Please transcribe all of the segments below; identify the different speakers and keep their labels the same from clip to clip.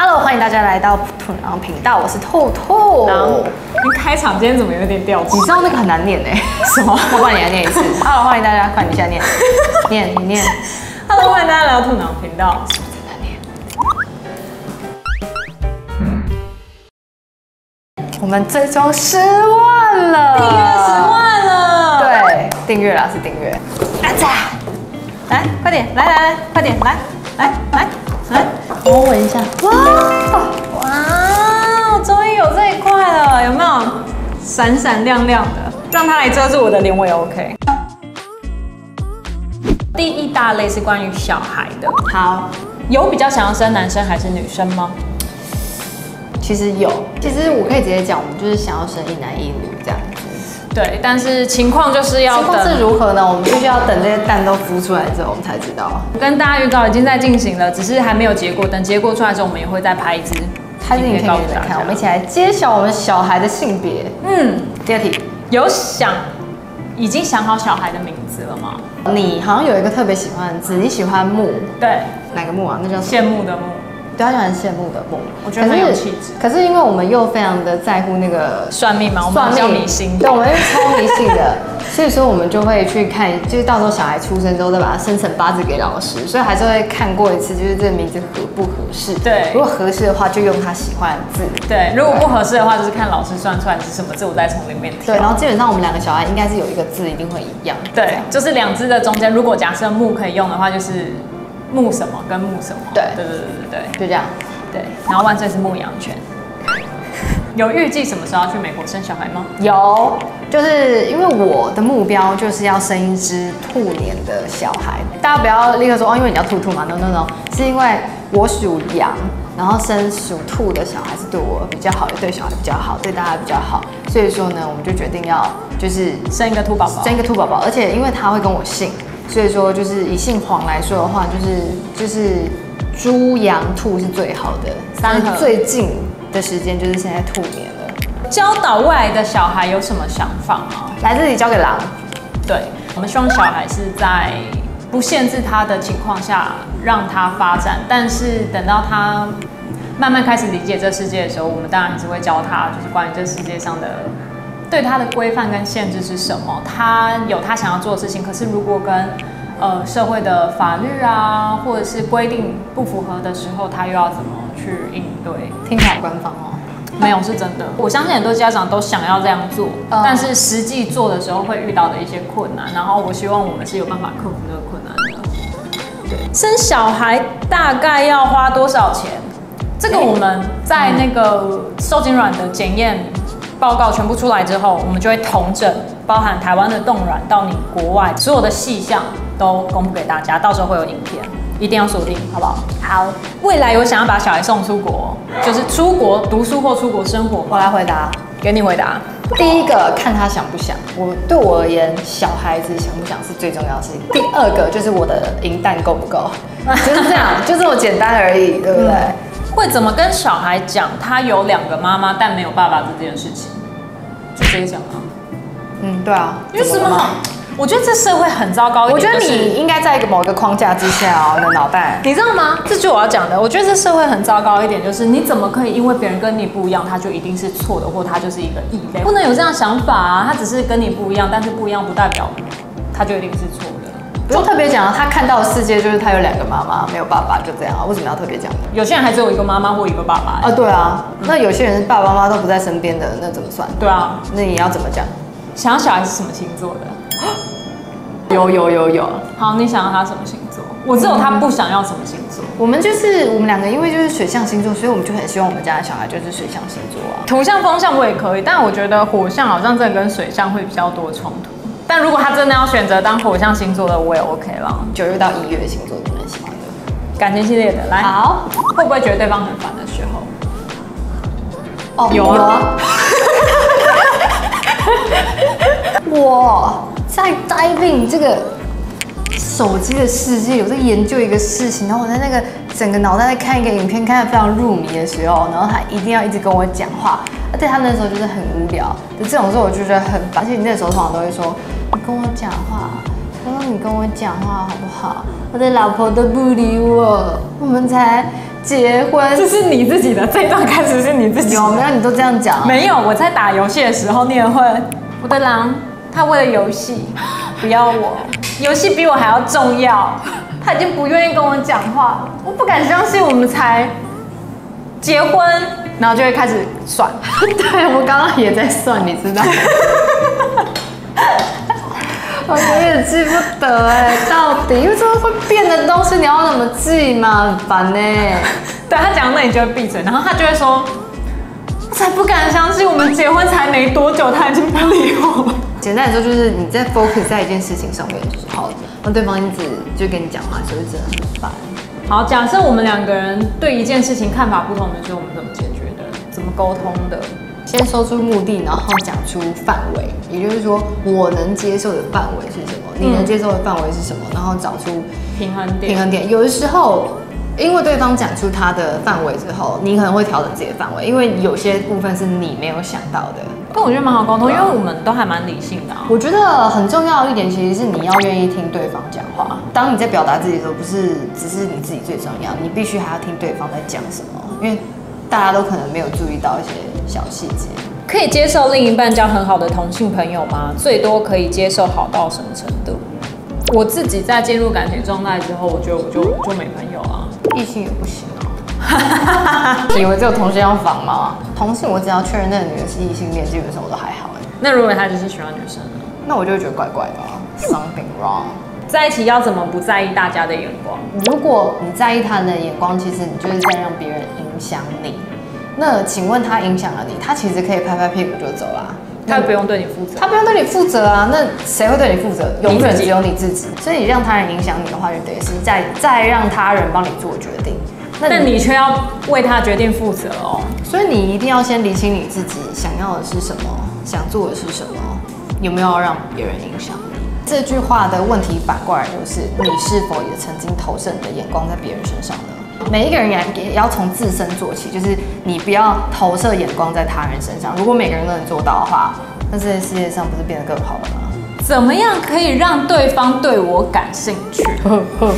Speaker 1: Hello，欢迎大家来到兔狼频道，我是兔兔。
Speaker 2: 然后你开场今天怎么有点掉
Speaker 1: 你知道那个很难念哎、
Speaker 2: 什么
Speaker 1: 我帮你来念一次。Hello，欢迎大家，快你现在念，念你念
Speaker 2: ，？Hello，欢迎大家来到兔囊频道。
Speaker 1: 我们最终十万了，
Speaker 2: 订阅十。万了，
Speaker 1: 对，订阅啦是订阅。啊咋？
Speaker 2: 来，快点，来来来，快点，来来来来，
Speaker 1: 我闻一下。哇，
Speaker 2: 哇，终于有这一块了，有没有？闪闪亮亮的，让它来遮住我的脸，我也 OK。第一大类是关于小孩的，
Speaker 1: 好，
Speaker 2: 有比较想要生男生还是女生吗？
Speaker 1: 其实有，其实我可以直接讲，我们就是想要生一男一女这样子。
Speaker 2: 对，但是情况就是要
Speaker 1: 情况是。如何呢？我们必须要等这些蛋都孵出来之后，我们才知道。
Speaker 2: 跟大家预告已经在进行了，只是还没有结果。等结果出来之后，我们也会再拍一支
Speaker 1: 拍这影片给你们
Speaker 2: 大家
Speaker 1: 看，我们一起来揭晓我们小孩的性别。
Speaker 2: 嗯，
Speaker 1: 第二题，
Speaker 2: 有想已经想好小孩的名字了吗？
Speaker 1: 你好像有一个特别喜欢的字，你喜欢木
Speaker 2: 对，
Speaker 1: 哪个木啊？那叫？
Speaker 2: 羡慕的慕。
Speaker 1: 对，他喜欢羡慕的木。
Speaker 2: 我觉得很有气质
Speaker 1: 可是因为我们又非常的在乎那个
Speaker 2: 算命嘛，我们比较迷信。
Speaker 1: 对，我们是超迷信的，所以说我们就会去看，就是到时候小孩出生之后再把他生成八字给老师，所以还是会看过一次，就是这个名字合不合适。
Speaker 2: 对
Speaker 1: 如果合适的话，就用他喜欢的字。
Speaker 2: 对，如果不合适的话，就是看老师算出来是什么字，我再从里面挑。
Speaker 1: 对，然后基本上我们两个小孩应该是有一个字一定会一样。这
Speaker 2: 对，就是两只的中间，如果假设木可以用的话，就是木什么跟牧什么。
Speaker 1: 对
Speaker 2: 对对对对对
Speaker 1: 就这样。
Speaker 2: 对。然后万岁是牧羊犬。有预计什么时候要去美国生小孩吗？
Speaker 1: 有，就是因为我的目标就是要生一只兔年的小孩。大家不要立刻说哦，因为你叫兔兔嘛，no no no，是因为我属羊，然后生属兔的小孩是对我比较好，也对小孩比较好，对大家比较好。所以说呢，我们就决定要就是
Speaker 2: 生一个兔宝宝。
Speaker 1: 生一个兔宝宝，而且因为他会跟我姓，所以说就是以姓黄来说的话，就是就是猪羊兔是最好的，
Speaker 2: 三合
Speaker 1: 最近的时间就是现在兔年了。
Speaker 2: 教导未来的小孩有什么想法吗？
Speaker 1: 来这里交给狼。
Speaker 2: 对，我们希望小孩是在不限制他的情况下让他发展，但是等到他慢慢开始理解这世界的时候，我们当然还是会教他，就是关于这世界上的对他的规范跟限制是什么。他有他想要做的事情，可是如果跟呃社会的法律啊或者是规定不符合的时候，他又要怎么去应对？
Speaker 1: 听起来好官方哦。
Speaker 2: 没有是真的，我相信很多家长都想要这样做，
Speaker 1: 嗯
Speaker 2: 但是实际做的时候会遇到的一些困难，然后我希望我们是有办法克服这个困难的。对，生小孩大概要花多少钱？这个我们在那个受精卵的检验报告全部出来之后，我们就会统整，包含台湾的冻卵到你国外所有的细项都公布给大家，到时候会有影片，一定要锁定，好不好？
Speaker 1: 好，
Speaker 2: 未来有想要把小孩送出国，就是出国读书或出国生活
Speaker 1: 我？来回答。
Speaker 2: 给你回答。
Speaker 1: 第一个看他想不想，我对我而言，小孩子想不想是最重要的事情。第二个就是我的银弹够不够，就是这样，就这么简单而已，对不对？
Speaker 2: 会怎么跟小孩讲他有两个妈妈但没有爸爸这件事情？就直接讲啊。
Speaker 1: 嗯，对啊。
Speaker 2: 因为什么？我觉得这社会很糟糕一
Speaker 1: 我觉得你应该在一个某一个框架之下哦，你的脑袋。
Speaker 2: 你知道吗？这就我要讲的。我觉得这社会很糟糕一点，就是你怎么可以因为别人跟你不一样，他就一定是错的，或他就是一个异类？不能有这样想法啊！他只是跟你不一样，但是不一样不代表他就一定是错的。
Speaker 1: 不用特别讲，他看到的世界就是他有两个妈妈，没有爸爸，就这样啊。为什么要特别讲？
Speaker 2: 有些人还只有一个妈妈或一个爸爸、
Speaker 1: 啊，对啊，那有些人爸爸妈妈都不在身边的，那怎么算？
Speaker 2: 对啊，
Speaker 1: 那你要怎么讲？
Speaker 2: 想要小孩是什么星座的？
Speaker 1: 有有有有，
Speaker 2: 好，你想要他什么星座？我只有他不想要什么星座。
Speaker 1: 我们就是我们两个，因为就是水象星座，所以我们就很希望我们家的小孩就是水象星座啊。
Speaker 2: 土象、风象我也可以，但我觉得火象好像真的跟水象会比较多冲突。但如果他真的要选择当火象星座的，我也 OK 了。
Speaker 1: 九月到一月的星座你们喜欢的？
Speaker 2: 感情系列的，来，
Speaker 1: 好，
Speaker 2: 会不会觉得对方很烦的时候？
Speaker 1: 哦
Speaker 2: 有啊。
Speaker 1: 我？在 diving 这个手机的世界，我在研究一个事情，然后我在那个整个脑袋在看一个影片，看得非常入迷的时候，然后他一定要一直跟我讲话，而且他那时候就是很无聊，就这种时候我就觉得很烦，而且你那时候通常都会说，你跟我讲话，刚刚你跟我讲话好不好？我的老婆都不理我，我们才结婚。
Speaker 2: 这是你自己的，这一段开始是你自己的
Speaker 1: 有没有？你都这样讲啊？
Speaker 2: 没有，我在打游戏的时候，你也会。我的狼，他为了游戏 不要我，游戏比我还要重要，他已经不愿意跟我讲话了，我不敢相信我们才结婚，然后就会开始算。
Speaker 1: 对我刚刚也在算，你知道吗？我有点记不得哎，到底因为这个会变的东西，你要怎么记嘛？很烦呢。
Speaker 2: 对他讲那你就会闭嘴，然后他就会说，我才不敢相信我们结婚才没多久，他已经不理我。
Speaker 1: 简单来说，就是你在 focus 在一件事情上面的时候，那对方一直就跟你讲话，就会真的很烦。
Speaker 2: 好，假设我们两个人对一件事情看法不同的时候，我们怎么解决的？怎么沟通的？
Speaker 1: 先说出目的，然后讲出范围，也就是说我能接受的范围是什么，你能接受的范围是什么，然后找出
Speaker 2: 平衡点。
Speaker 1: 平衡点。有的时候，因为对方讲出他的范围之后，你可能会调整自己的范围，因为有些部分是你没有想到的。
Speaker 2: 但我觉得蛮好沟通，因为我们都还蛮理性的、啊。
Speaker 1: 我觉得很重要的一点，其实是你要愿意听对方讲话。当你在表达自己的时候，不是只是你自己最重要，你必须还要听对方在讲什么，因为大家都可能没有注意到一些小细节。
Speaker 2: 可以接受另一半交很好的同性朋友吗？最多可以接受好到什么程度？我自己在进入感情状态之后，我觉得我就就没朋友啊，
Speaker 1: 异性也不行啊。以为只有同性要防吗？同性我只要确认那个女人是异性恋，基本上我都还好哎。
Speaker 2: 那如果他就是喜欢女生呢？
Speaker 1: 那我就会觉得怪怪的、啊、，something wrong。
Speaker 2: 在一起要怎么不在意大家的眼光？
Speaker 1: 如果你在意他人的眼光，其实你就是在让别人影响你。那请问他影响了你，他其实可以拍拍屁股就走啦，
Speaker 2: 他不用对你负责。
Speaker 1: 他不用对你负责啊。那谁会对你负责？永远只有你自己。所以你让他人影响你的话，就等于是再再让他人帮你做决定。
Speaker 2: 但你却要为他决定负责哦。
Speaker 1: 所以你一定要先理清你自己想要的是什么，想做的是什么，有没有要让别人影响你？这句话的问题反过来就是，你是否也曾经投射你的眼光在别人身上呢？每一个人也也要从自身做起，就是你不要投射眼光在他人身上。如果每个人都能做到的话，那这个世界上不是变得更好了吗？
Speaker 2: 怎么样可以让对方对我感兴趣？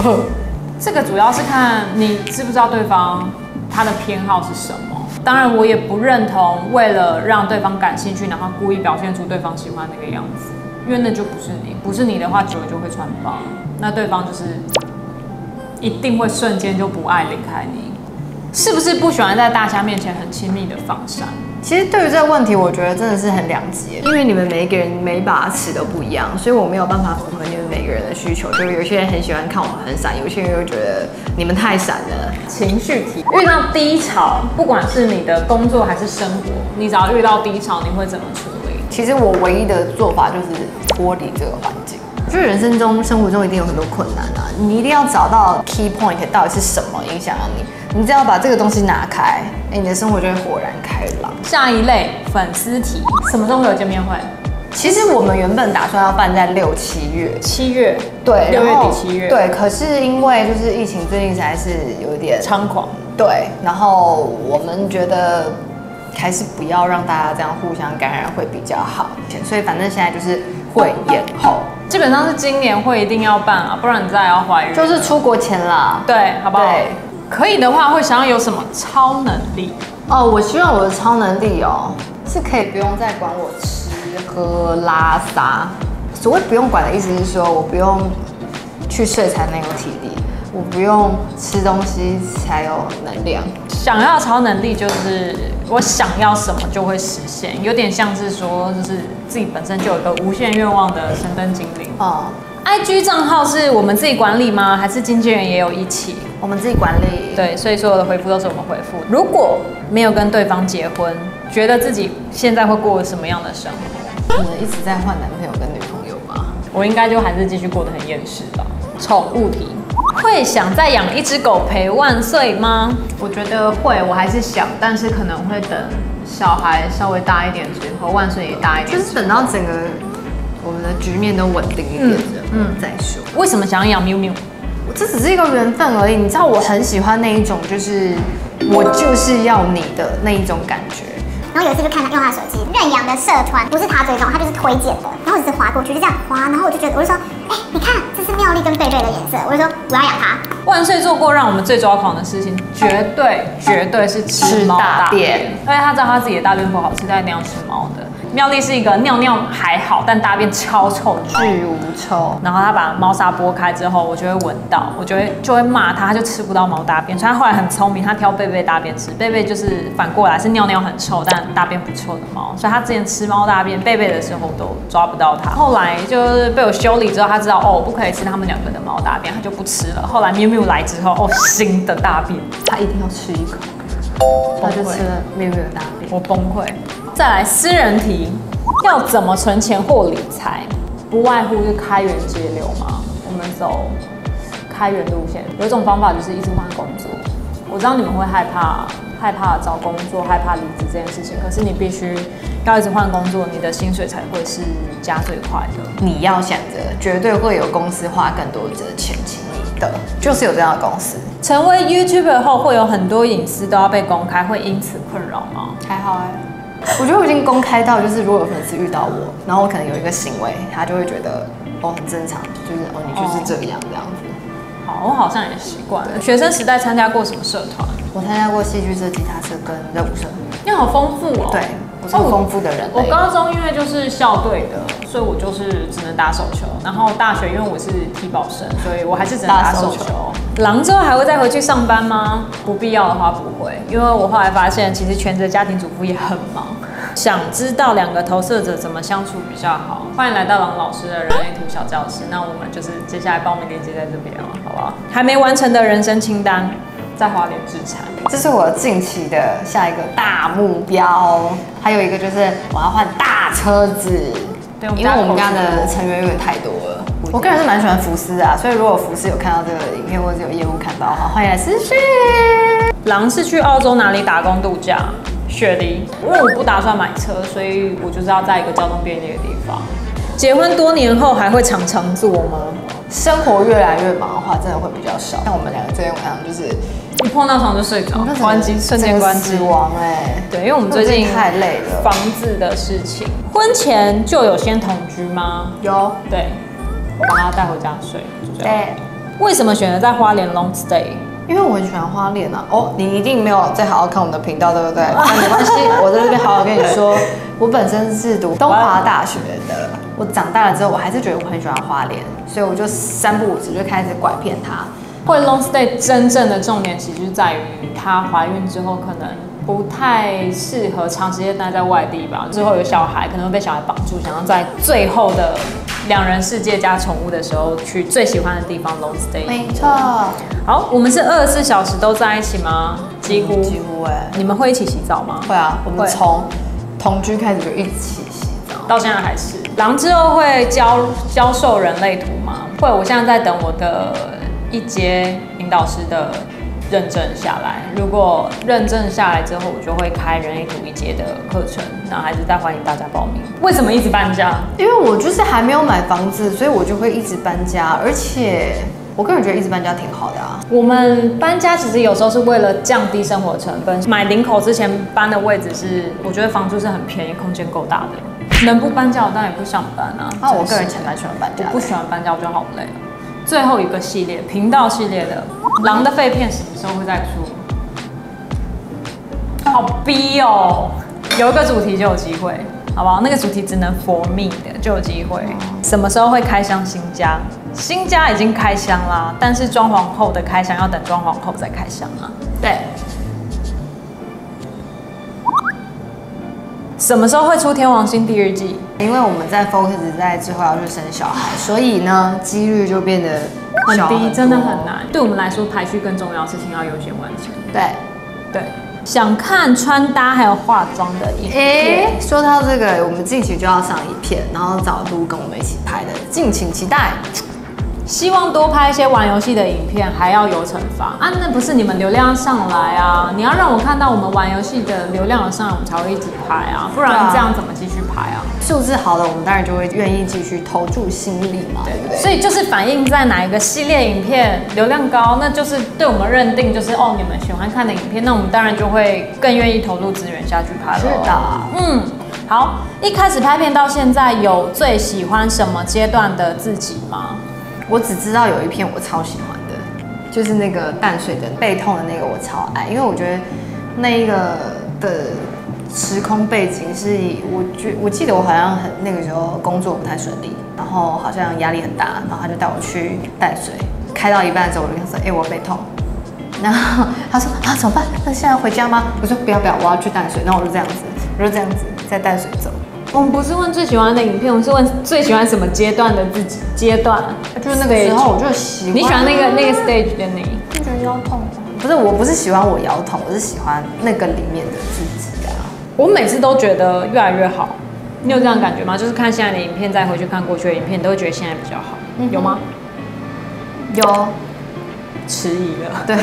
Speaker 2: 这个主要是看你知不知道对方他的偏好是什么。当然，我也不认同为了让对方感兴趣，然后故意表现出对方喜欢那个样子，因为那就不是你。不是你的话，久了就会穿帮。那对方就是一定会瞬间就不爱离开你。是不是不喜欢在大家面前很亲密的放闪？
Speaker 1: 其实对于这个问题，我觉得真的是很两极，因为你们每一个人每一把尺都不一样，所以我没有办法符合你们每个人的需求。就是有些人很喜欢看我们很闪，有些人又觉得你们太闪了。
Speaker 2: 情绪题，遇到低潮，不管是你的工作还是生活，你只要遇到低潮，你会怎么处理？
Speaker 1: 其实我唯一的做法就是脱离这个环境。我觉得人生中、生活中一定有很多困难啊，你一定要找到 key point 到底是什么影响了你。你只要把这个东西拿开，哎，你的生活就会豁然开朗。
Speaker 2: 下一类粉丝题，什么时候会有见面会？
Speaker 1: 其实我们原本打算要办在六七月，
Speaker 2: 七月，
Speaker 1: 对，
Speaker 2: 六月底七月
Speaker 1: 对。可是因为就是疫情最近实在是有点
Speaker 2: 猖狂。
Speaker 1: 对，然后我们觉得还是不要让大家这样互相感染会比较好，所以反正现在就是会延后，
Speaker 2: 基本上是今年会一定要办啊，不然你再要怀孕了。
Speaker 1: 就是出国前啦。
Speaker 2: 对，好不好？
Speaker 1: 对。
Speaker 2: 可以的话，会想要有什么超能力？
Speaker 1: 哦，我希望我的超能力哦，是可以不用再管我吃喝拉撒。所谓不用管的意思是说，我不用去睡才能有体力，我不用吃东西才有能量。
Speaker 2: 想要超能力就是我想要什么就会实现，有点像是说，就是自己本身就有一个无限愿望的神灯精灵。
Speaker 1: 哦
Speaker 2: ，IG 账号是我们自己管理吗？还是经纪人也有一起？
Speaker 1: 我们自己管理。
Speaker 2: 对，所以所有的回复都是我们回复。如果没有跟对方结婚，觉得自己现在会过什么样的生活？
Speaker 1: 可能一直在换男朋友跟女朋友吗。
Speaker 2: 我应该就还是继续过得很厌世吧。宠物题，会想再养一只狗陪万岁吗？我觉得会，我还是想，但是可能会等小孩稍微大一点之后，万岁也大一点。
Speaker 1: 就是等到整个我们的局面都稳定一点之后再说。
Speaker 2: 为什么想要养喵喵？
Speaker 1: 这只是一个缘分而已。你知道我很喜欢那一种，就是我就是要你的那一种感觉。
Speaker 3: 然后有一次就看他用他的手机，认养的社团不是他追踪，他就是推荐的，然后我只是划过去就这样划，然后我就觉得我就说，哎，你看这是妙丽跟贝贝的颜色，我就说我要养它。
Speaker 2: 万岁做过让我们最抓狂的事情，绝对绝对是吃猫大
Speaker 1: 便
Speaker 2: 便，而且他知道他自己的大便不好吃，他一定要吃猫的。妙丽是一个尿尿还好，但大便超臭。
Speaker 1: 巨无臭。
Speaker 2: 然后他把猫砂拨开之后，我就会闻到，我就会就会骂他，他就吃不到猫大便。所以他后来很聪明，他挑贝贝大便吃。贝贝就是反过来是尿尿很臭，但大便不臭的猫。所以他之前吃猫大便贝贝的时候都抓不到它。后来就是被我修理之后，他知道哦，不可以吃他们两个的猫大便，他就不吃了。后来喵喵来之后，哦，新的大便，
Speaker 1: 他一定要吃一口，他就吃了咪咪的大便。
Speaker 2: 我崩溃。再来私人题，要怎么存钱或理财？不外乎是开源节流嘛。我们走开源路线，有一种方法就是一直换工作。我知道你们会害怕，害怕找工作，害怕离职这件事情，可是你必须要一直换工作，你的薪水才会是加最快的。
Speaker 1: 你要想着，绝对会有公司花更多的钱请你的，就是有这样的公司。
Speaker 2: 成为 YouTuber 后，会有很多隐私都要被公开，会因此困扰吗？
Speaker 1: 还好哎、我觉得我已经公开到，就是如果有粉丝遇到我，然后我可能有一个行为，他就会觉得哦很正常，就是哦你就是这样这样子。
Speaker 2: 好，我好像也习惯了。学生时代参加过什么社团？
Speaker 1: 我参加过戏剧社、吉他社跟热舞社，
Speaker 2: 你好丰富哦。
Speaker 1: 对我是很丰富的人
Speaker 2: 我
Speaker 1: 类。
Speaker 2: 高中因为就是校队的，所以我就是只能打手球。然后大学因为我是体保生，所以我还是只能打手球。狼之后还会再回去上班吗？不必要的话不会，因为我后来发现，其实全职家庭主妇也很忙。想知道两个投射者怎么相处比较好？欢迎来到郎老师的人类图小教室。那我们就是接下来报名链接在这边了，好不好？还没完成的人生清单，在华联资产。
Speaker 1: 这是我近期的下一个大目标，还有一个就是我要换大车子，因为我们
Speaker 2: 家
Speaker 1: 家的成员有点太多了。我个人是蛮喜欢福斯啊，所以如果福斯有看到这个影片或者有业务看到的话，欢迎来私讯。
Speaker 2: 狼是去澳洲哪里打工度假？雪梨，因为我不打算买车，所以我就是要在一个交通便利的地方。结婚多年后还会常常做吗？
Speaker 1: 生活越来越忙的话，真的会比较少。像我们两个昨天晚上就是
Speaker 2: 一碰到床就睡着，关机瞬间关机
Speaker 1: 死。亡哎、
Speaker 2: 对，因为我们最近
Speaker 1: 太累了。
Speaker 2: 房子的事情，婚前就有先同居吗？
Speaker 1: 有
Speaker 2: 对，我把他带回家睡。
Speaker 1: 对，
Speaker 2: 为什么选择在花莲 long stay？
Speaker 1: 因为我很喜欢花莲啊。哦，你一定没有再好好看我们的频道，对不对？那没关系，我在这边好好跟你说，我本身是读东华大学的。我长大了之后，我还是觉得我很喜欢花莲，所以我就三不五时就开始拐骗它。
Speaker 2: 会 long stay 真正的重点其实就在于她怀孕之后可能不太适合长时间待在外地吧，之后有小孩可能会被小孩绑住，想要在最后的两人世界加宠物的时候去最喜欢的地方 long stay。
Speaker 1: 没错，
Speaker 2: 好，我们是二十四小时都在一起吗？几乎。
Speaker 1: 几乎哎、
Speaker 2: 你们会一起洗澡吗？
Speaker 1: 会啊，我们
Speaker 2: 会
Speaker 1: 从同居开始就一起洗澡。
Speaker 2: 到现在还是。狼之后会教教授人类图吗？会，我现在在等我的一阶引导师的认证下来。如果认证下来之后，我就会开人类图一阶的课程，那还是再欢迎大家报名。为什么一直搬家？
Speaker 1: 因为我就是还没有买房子，所以我就会一直搬家，而且我个人觉得一直搬家挺好的啊。
Speaker 2: 我们搬家其实有时候是为了降低生活成本。买林口之前搬的位置是，我觉得房租是很便宜，空间够大的。能不搬家，我当然也不想搬啊。
Speaker 1: 那我个人其实蛮喜欢搬家的。
Speaker 2: 我不喜欢搬家，我觉得好累。最后一个系列频道系列的狼的肺片什么时候会再出？好逼哦！有一个主题就有机会，好不好？那个主题只能 for me 的就有机会。什么时候会开箱新家？新家已经开箱啦，但是装潢后的开箱要等装潢后再开箱啊。
Speaker 1: 对，
Speaker 2: 什么时候会出《天王星》第二季？
Speaker 1: 因为我们在 focus 在之后要去生小孩，所以呢，几率就变得小
Speaker 2: 很低，真的很。难。对我们来说，排序更重要的事情要优先完成。
Speaker 1: 对，
Speaker 2: 对，想看穿搭还有化妆的影片。
Speaker 1: 诶，说到这个，我们近期就要上一片，然后找都跟我们一起拍的，敬请期待。
Speaker 2: 希望多拍一些玩游戏的影片，还要有惩罚啊？那不是你们流量上来啊？你要让我看到我们玩游戏的流量上来，我们才会一直拍啊，不然这样怎么继续拍啊？
Speaker 1: 素质好了，我们当然就会愿意继续投注心力嘛，对不对？
Speaker 2: 所以就是反映在哪一个系列影片流量高，那就是对我们认定就是哦，你们喜欢看的影片，那我们当然就会更愿意投入资源下去拍了。
Speaker 1: 是的，
Speaker 2: 嗯，好，一开始拍片到现在，有最喜欢什么阶段的自己吗？
Speaker 1: 我只知道有一篇我超喜欢的，就是那个淡水的背痛的那个我超爱，因为我觉得那一个的时空背景是以我觉我记得我好像很那个时候工作不太顺利，然后好像压力很大，然后他就带我去淡水，开到一半的时候我就跟他说，哎、我背痛。然后他说啊怎么办？那现在回家吗？我说不要不要，我要去淡水。然后我就这样子，我就这样子在淡水走，
Speaker 2: 我们不是问最喜欢的影片，我们是问最喜欢什么阶段的自己阶段，
Speaker 1: 就是那个时候我就喜欢。
Speaker 2: 你喜欢那个那个 stage 的你？
Speaker 1: 就觉得腰痛。不是，我不是喜欢我腰痛，我是喜欢那个里面的自己啊。
Speaker 2: 我每次都觉得越来越好，你有这样感觉吗？就是看现在的影片，再回去看过去的影片，你都会觉得现在比较好，有吗？
Speaker 1: 有，
Speaker 2: 迟疑了。
Speaker 1: 对，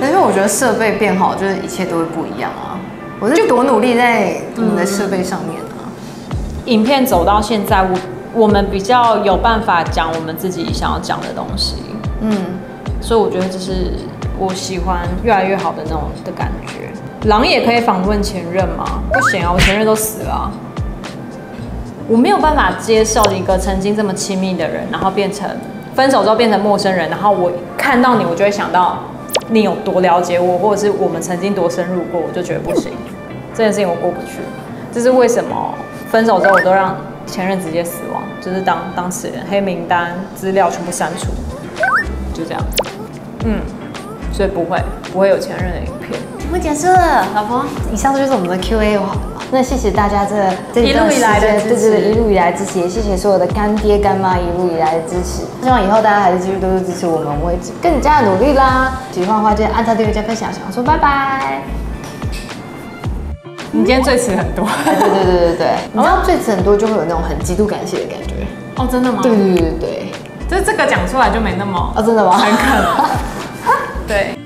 Speaker 1: 但是我觉得设备变好，就是一切都会不一样啊。我是多努力在我们的设备上面啊。
Speaker 2: 影片走到现在，我我们比较有办法讲我们自己想要讲的东西，
Speaker 1: 嗯，
Speaker 2: 所以我觉得这是我喜欢越来越好的那种的感觉。狼也可以访问前任吗？不行啊，我前任都死了啊、我没有办法接受一个曾经这么亲密的人，然后变成分手之后变成陌生人，然后我看到你，我就会想到你有多了解我，或者是我们曾经多深入过，我就觉得不行，这件事情我过不去。这是为什么分手之后我都让前任直接死亡，就是当当事人黑名单资料全部删除，就这样。嗯，所以不会不会有前任的影片。
Speaker 1: 我结束了，老婆。以上就是我们的 Q&A 哦。那谢谢大家这这一
Speaker 2: 路以来的支持
Speaker 1: 对对对，一路以来支持，也谢谢所有的干爹干妈一路以来的支持。希望以后大家还是继续多多支持我们，我们会更加努力啦。喜欢的话就按赞、订阅、加分享。想说拜拜。
Speaker 2: 你今天最迟很多
Speaker 1: 哎，对对对对对，你知道最迟很多就会有那种很极度感谢的感觉。
Speaker 2: 哦，真的吗？
Speaker 1: 对对对对对，
Speaker 2: 就是这个讲出来就没那么
Speaker 1: 哦，真的吗？
Speaker 2: 很可能。对。